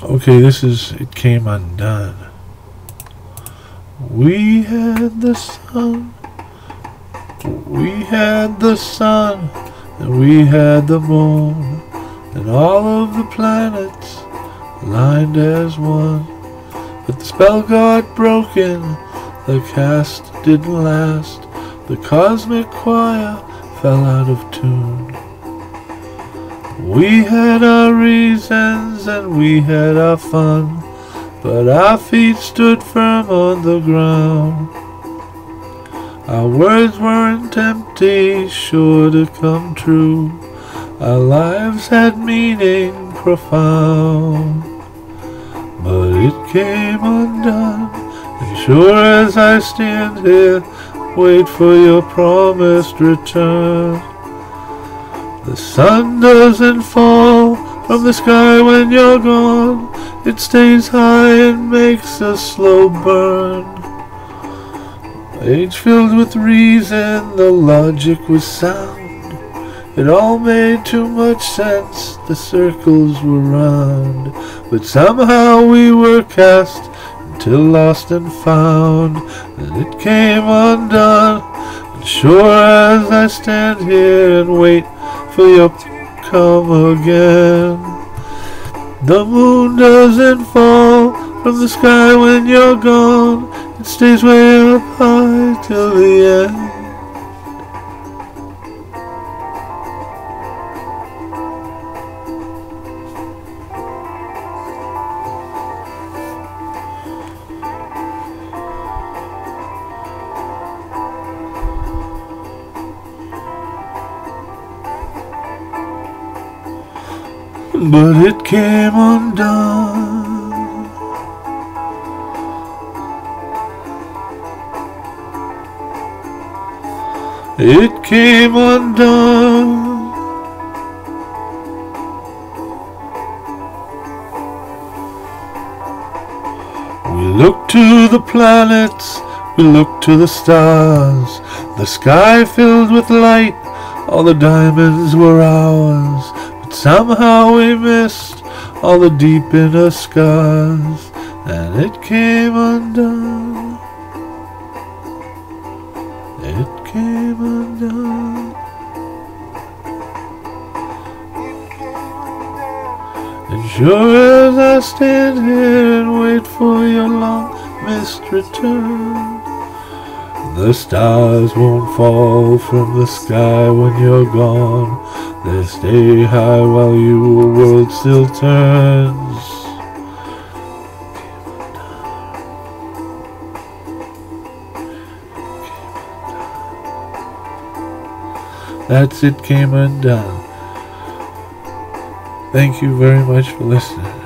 Okay, this is It Came Undone. We had the sun. We had the sun. And we had the moon. And all of the planets lined as one. But the spell got broken. The cast didn't last. The cosmic choir fell out of tune. We had our reasons and we had our fun, but our feet stood firm on the ground. Our words weren't empty, sure to come true. Our lives had meaning profound. But it came undone, and sure as I stand here, wait for your promised return. The sun doesn't fall from the sky when you're gone. It stays high and makes a slow burn. Age filled with reason, the logic was sound. It all made too much sense, the circles were round. But somehow we were cast until lost and found, and it came undone. And sure as I stand here and wait for you come again. The moon doesn't fall from the sky when you're gone. It stays way up high till the end. But it came undone. It came undone. We look to the planets, we look to the stars, the sky filled with light, all the diamonds were ours. Somehow we missed all the deep inner scars, and it came undone. It came undone. And sure as I stand here and wait for your long missed return, the stars won't fall from the sky when you're gone. They stay high while your world still turns. That's it came undone. Thank you very much for listening.